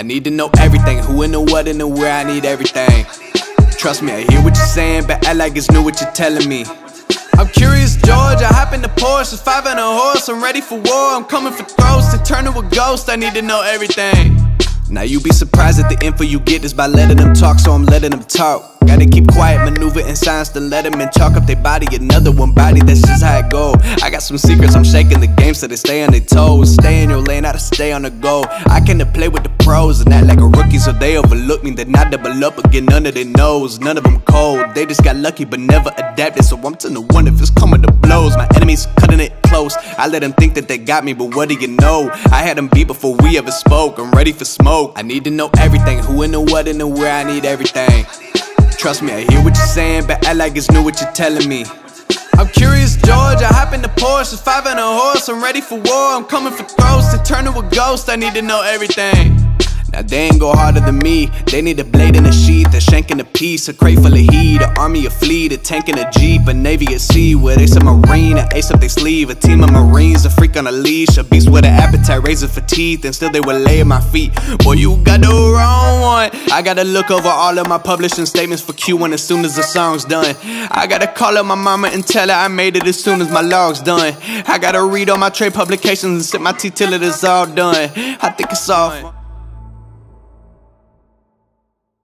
I need to know everything, who and the what and the where, I need everything. Trust me, I hear what you're saying, but act like it's new what you're telling me. I'm curious, George. I hop in the Porsche, five and a horse. I'm ready for war. I'm coming for throats to turn to a ghost. I need to know everything. Now you be surprised at the info you get is by letting them talk, so I'm letting them talk. Gotta keep quiet, maneuver in silence to let them in. Talk up their body, another one body, that's just how it go. I got some secrets, I'm shaking the game so they stay on their toes. Stay in your lane, I to stay on the go. I can play with the pros and act like a rookie, so they overlook me. Then I double up again, of their nose. None of them cold, they just got lucky but never adapted. So I'm to the one if it's coming to blows. My enemies cutting it close. I let them think that they got me, but what do you know? I had them beat before we ever spoke. I'm ready for smoke. I need to know everything, who and the what and the where. I need everything. Trust me, I hear what you're saying, but act like it's new what you're telling me. I'm curious, George. I hop in the Porsche, it's five and a horse. I'm ready for war. I'm coming for throats to turn to a ghost. I need to know everything. Now they ain't go harder than me. They need a blade in a sheath, a shank in a piece, a crate full of heat, an army, a fleet, a tank in a jeep, a navy at sea with ace a marine, a ace up their sleeve, a team of marines, a freak on a leash, a beast with an appetite, razor for teeth, and still they would lay at my feet. Boy, you got the wrong I gotta look over all of my publishing statements for Q1 as soon as the song's done. I gotta call up my mama and tell her I made it as soon as my log's done. I gotta read all my trade publications and sip my tea till it is all done. I think it's all.